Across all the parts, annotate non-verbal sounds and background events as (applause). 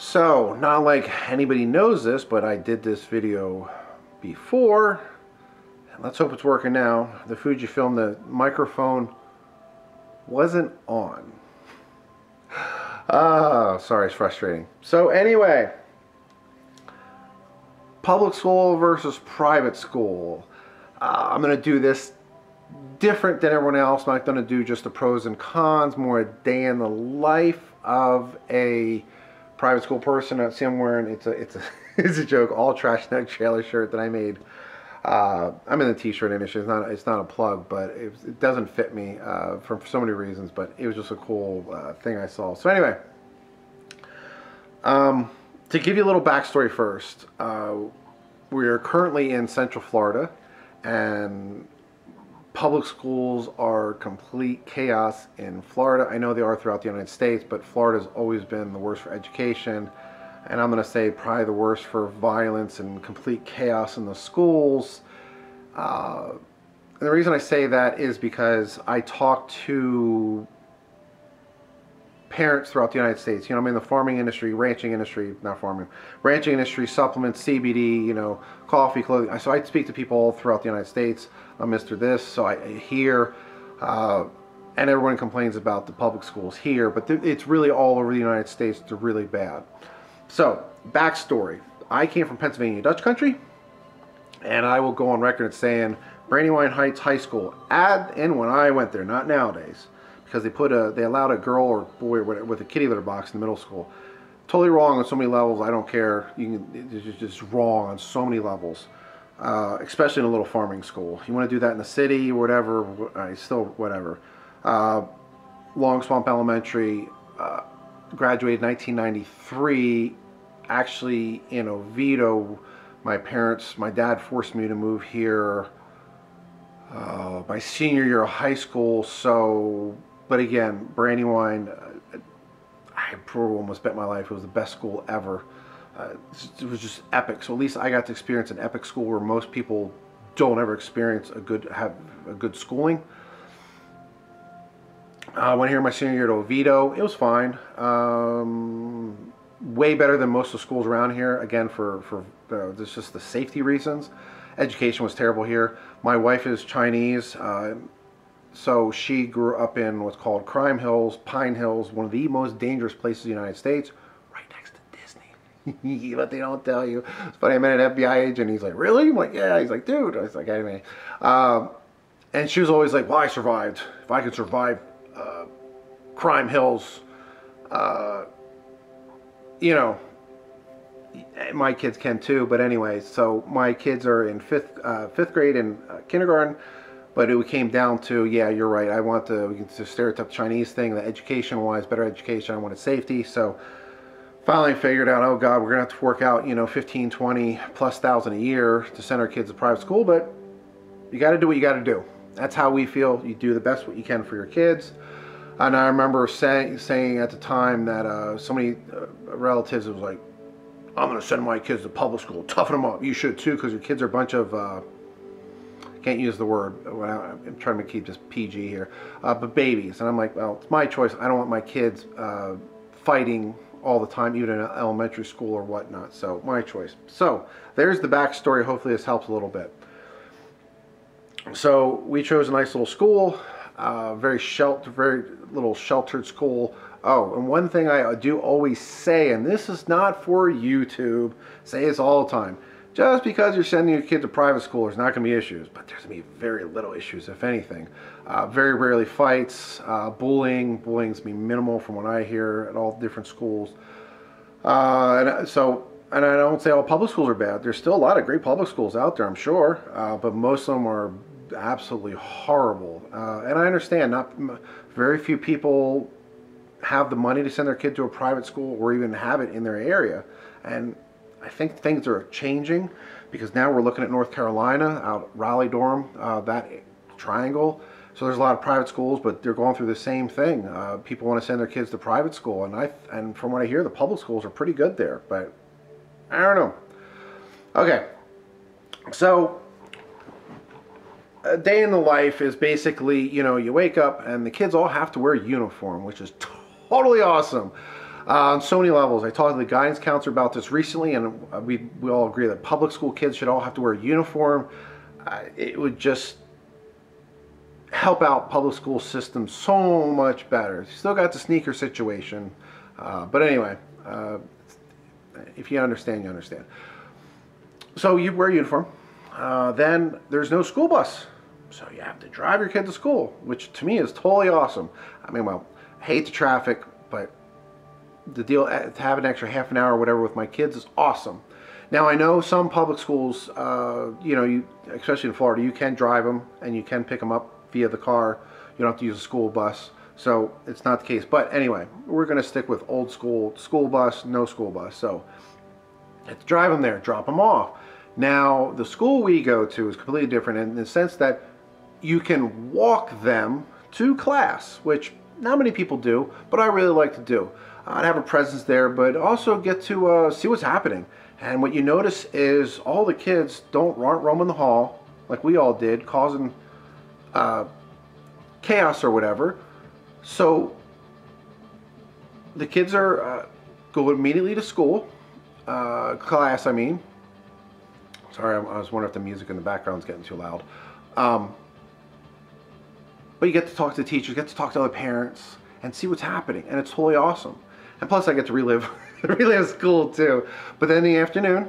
So, not like anybody knows this, but I did this video before. Let's hope it's working now. The Fujifilm, the microphone wasn't on. Ah, sorry, it's frustrating. So anyway, public school versus private school. Uh, I'm going to do this different than everyone else. I'm not going to do just the pros and cons, more a day in the life of a private school person. See I'm wearing it's a it's a (laughs) it's a joke all trash (laughs) neck trailer shirt that I made. Uh, I'm in the t-shirt industry. It's not it's not a plug, but it, it doesn't fit me uh, for, for, so many reasons. But it was just a cool uh, thing I saw. So anyway, um, to give you a little backstory first, uh, we are currently in Central Florida, and public schools are complete chaos in Florida. I know they are throughout the United States, but Florida's always been the worst for education. And I'm going to say probably the worst for violence and complete chaos in the schools. Uh, and the reason I say that is because I talk to parents throughout the United States. You know, I'm in the farming industry, ranching industry, not farming, ranching industry, supplements, CBD, you know, coffee, clothing. So I speak to people all throughout the United States. I'm Mr. This, so I hear, uh, and everyone complains about the public schools here, but it's really all over the United States. They're really bad. So, backstory. I came from Pennsylvania Dutch country, and I will go on record saying Brandywine Heights High School, add in when I went there, not nowadays because they put a they allowed a girl or boy with a kitty litter box in the middle school. Totally wrong on so many levels. I don't care. You can, it's just wrong on so many levels, uh, especially in a little farming school. You want to do that in the city or whatever. I still whatever. Uh, Long Swamp Elementary uh, graduated 1993. Actually, in Oviedo, my parents, my dad forced me to move here. Uh, my senior year of high school, so but again, Brandywine, uh, I probably almost bet my life it was the best school ever. Uh, it was just epic. So at least I got to experience an epic school where most people don't ever experience a good have a good schooling. I uh, went here in my senior year to Oviedo. It was fine. Um, way better than most of the schools around here. Again, for for uh, this just the safety reasons. Education was terrible here. My wife is Chinese. Uh, so she grew up in what's called Crime Hills, Pine Hills, one of the most dangerous places in the United States, right next to Disney. But they don't tell you. It's funny, I met an FBI agent. He's like, really? I'm like, yeah. He's like, dude. I was like, anyway. Um, and she was always like, well, I survived. If I could survive uh, Crime Hills, uh, you know, my kids can too. But anyway, so my kids are in fifth uh, fifth grade and uh, kindergarten. But it came down to, yeah, you're right. I want the, the stereotype Chinese thing, the education-wise, better education. I wanted safety. So finally figured out, oh God, we're going to have to work out, you know, 15, 20 plus thousand a year to send our kids to private school. But you got to do what you got to do. That's how we feel. You do the best what you can for your kids. And I remember saying, saying at the time that uh, so many uh, relatives was like, I'm going to send my kids to public school. Toughen them up. You should too, because your kids are a bunch of uh, can't use the word. I'm trying to keep this PG here. Uh, but babies. And I'm like, well, it's my choice. I don't want my kids uh, fighting all the time, even in elementary school or whatnot. So my choice. So there's the backstory. Hopefully this helps a little bit. So we chose a nice little school, uh, very sheltered, very little sheltered school. Oh, and one thing I do always say, and this is not for YouTube, say this all the time. Just because you're sending your kid to private school, there's not going to be issues, but there's going to be very little issues, if anything. Uh, very rarely fights, uh, bullying. Bullying's be minimal from what I hear at all different schools. Uh, and so, and I don't say all public schools are bad. There's still a lot of great public schools out there, I'm sure, uh, but most of them are absolutely horrible. Uh, and I understand, not very few people have the money to send their kid to a private school or even have it in their area. And I think things are changing because now we're looking at North Carolina, out Raleigh Durham, uh, that triangle. So there's a lot of private schools, but they're going through the same thing. Uh, people want to send their kids to private school, and I and from what I hear, the public schools are pretty good there. But I don't know. Okay, so a day in the life is basically you know you wake up and the kids all have to wear uniform, which is totally awesome. Uh, on so many levels. I talked to the guidance counselor about this recently, and we, we all agree that public school kids should all have to wear a uniform. Uh, it would just help out public school system so much better. Still got the sneaker situation, uh, but anyway, uh, if you understand, you understand. So you wear a uniform. Uh, then there's no school bus. So you have to drive your kid to school, which to me is totally awesome. I mean, well, hate the traffic, the deal uh, to have an extra half an hour or whatever with my kids is awesome. Now I know some public schools, uh, you know, you, especially in Florida, you can drive them and you can pick them up via the car. You don't have to use a school bus. So it's not the case. But anyway, we're going to stick with old school, school bus, no school bus. So to drive them there, drop them off. Now, the school we go to is completely different in the sense that you can walk them to class, which not many people do, but I really like to do. I'd have a presence there, but also get to uh, see what's happening. And what you notice is all the kids don't run, roam in the hall like we all did, causing uh, chaos or whatever. So the kids are uh, go immediately to school, uh, class. I mean, sorry, I was wondering if the music in the background is getting too loud. Um, but you get to talk to teachers, get to talk to other parents, and see what's happening, and it's totally awesome. And plus, I get to relive (laughs) relive school too. But then in the afternoon,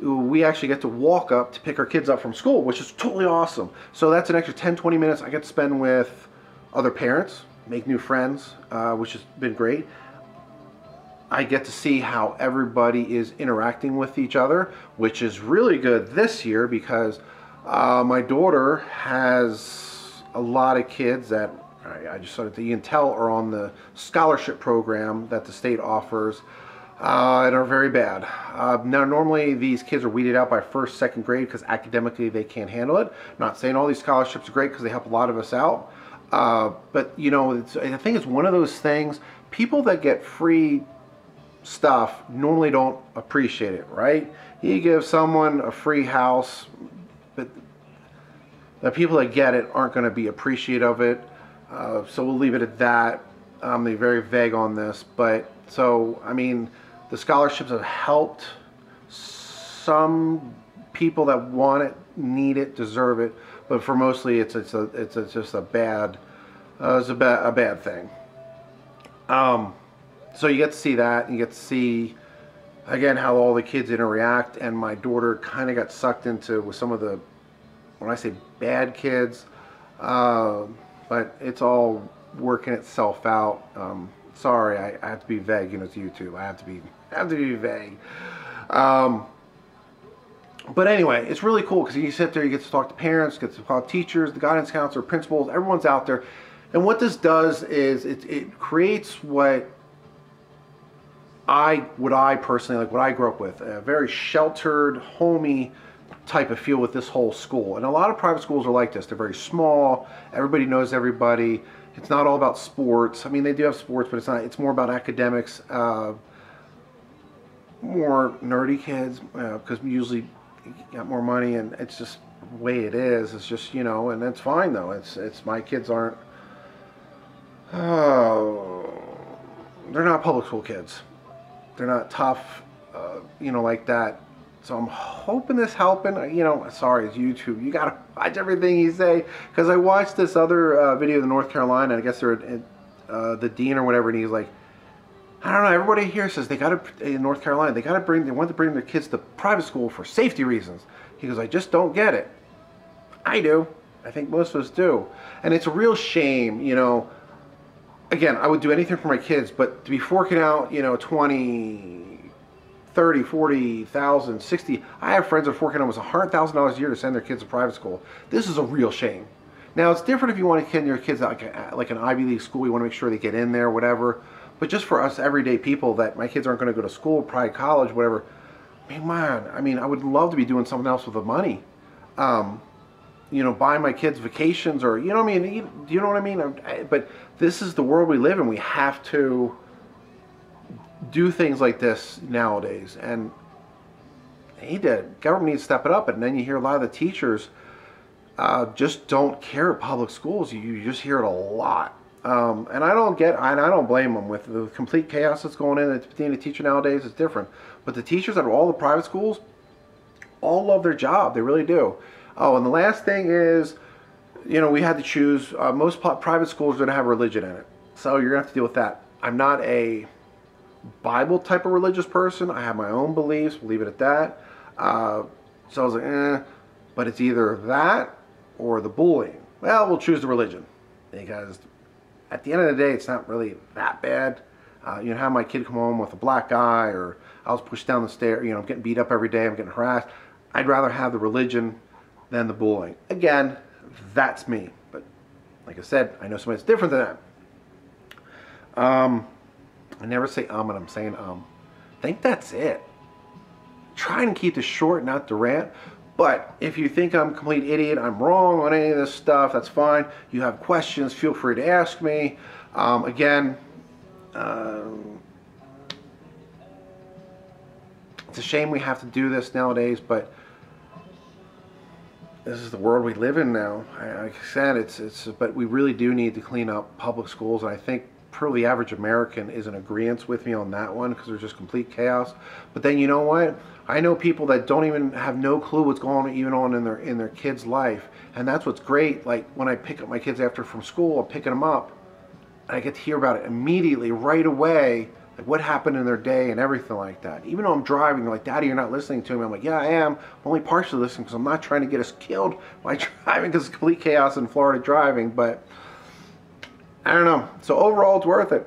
we actually get to walk up to pick our kids up from school, which is totally awesome. So that's an extra 10, 20 minutes I get to spend with other parents, make new friends, uh, which has been great. I get to see how everybody is interacting with each other, which is really good this year because uh, my daughter has a lot of kids that I just saw that you can tell are on the scholarship program that the state offers uh, and are very bad. Uh, now, normally these kids are weeded out by first, second grade because academically they can't handle it. I'm not saying all these scholarships are great because they help a lot of us out. Uh, but, you know, I think it's one of those things, people that get free stuff normally don't appreciate it, right? You give someone a free house, but the people that get it aren't going to be appreciative of it. Uh, so we'll leave it at that. I'm very vague on this, but so, I mean, the scholarships have helped some people that want it, need it, deserve it, but for mostly it's it's a it's a, just a bad uh, it's a bad a bad thing. Um, so you get to see that, you get to see again how all the kids interact, and my daughter kind of got sucked into with some of the when I say bad kids, uh, but it's all working itself out. Um, sorry, I, I, have to be vague. You know, it's YouTube. I have to be I have to be vague. Um, but anyway, it's really cool because you sit there, you get to talk to parents, get to talk to teachers, the guidance counselor, principals, everyone's out there. And what this does is it, it creates what I, what I personally, like what I grew up with, a very sheltered, homey type of feel with this whole school. And a lot of private schools are like this. They're very small, everybody knows everybody. It's not all about sports. I mean, they do have sports, but it's not. It's more about academics. Uh, more nerdy kids because uh, usually got more money and it's just the way it is. It's just you know, and that's fine though. It's it's my kids aren't. Oh, they're not public school kids. They're not tough, uh, you know, like that. So I'm hoping this helping. You know, sorry, it's YouTube. You gotta (laughs) watch everything you say because I watched this other uh, video in North Carolina. I guess they're uh, the dean or whatever, and he's like I don't know. Everybody here says they got to in North Carolina. They got to bring. They want to bring their kids to private school for safety reasons. He goes, I just don't get it. I do. I think most of us do, and it's a real shame. You know, again, I would do anything for my kids, but to be forking out, you know, 20, 30, 40,000, 60. I have friends that are forking almost $100,000 a year to send their kids to private school. This is a real shame. Now, it's different if you want to send your kids out like, like an Ivy League school. You want to make sure they get in there, whatever. But just for us everyday people that my kids aren't going to go to school, probably college, whatever. I mean, man, I mean, I would love to be doing something else with the money. Um, you know, buy my kids vacations or, you know I mean? You, you know what I mean? But this is the world we live in. We have to do things like this nowadays. And he did. Government needs to step it up. And then you hear a lot of the teachers uh, just don't care at public schools. You, just hear it a lot. Um, and I don't get, and I don't blame them with the complete chaos that's going in. Being a teacher nowadays is different. But the teachers at all the private schools all love their job. They really do. Oh, and the last thing is, you know, we had to choose. Uh, most private schools to have religion in it, so you're to have to deal with that. I'm not a Bible type of religious person. I have my own beliefs. Leave it at that. Uh, so I was like, eh. But it's either that or the bullying. Well, we'll choose the religion because at the end of the day, it's not really that bad. Uh, you know, have my kid come home with a black eye, or I was pushed down the stairs. You know, I'm getting beat up every day. I'm getting harassed. I'd rather have the religion than the bullying. Again, that's me. But like I said, I know somebody that's different than that. Um, I never say um, and I'm saying um. I think that's it. Try and keep this short, not the rant. But if you think I'm a complete idiot, I'm wrong on any of this stuff, that's fine. You have questions, feel free to ask me. Um, again, um, it's a shame we have to do this nowadays, but this is the world we live in now. Like I said, it's it's. But we really do need to clean up public schools, and I think probably the average American is in agreement with me on that one because there's just complete chaos. But then you know what? I know people that don't even have no clue what's going on even on in their in their kid's life, and that's what's great. Like when I pick up my kids after from school, I'm picking them up, and I get to hear about it immediately, right away, like what happened in their day and everything like that. Even though I'm driving, they're like, "Daddy, you're not listening to me." I'm like, "Yeah, I am. I'm only partially listening because I'm not trying to get us killed (laughs) by driving because it's complete chaos in Florida driving." But I don't know. So overall, it's worth it.